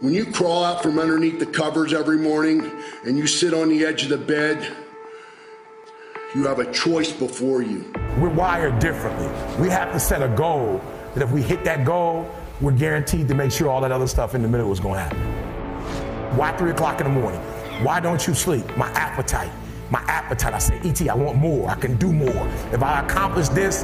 When you crawl out from underneath the covers every morning and you sit on the edge of the bed, you have a choice before you. We're wired differently. We have to set a goal that if we hit that goal, we're guaranteed to make sure all that other stuff in the middle is going to happen. Why 3 o'clock in the morning? Why don't you sleep? My appetite. My appetite. I say, E.T., I want more. I can do more. If I accomplish this,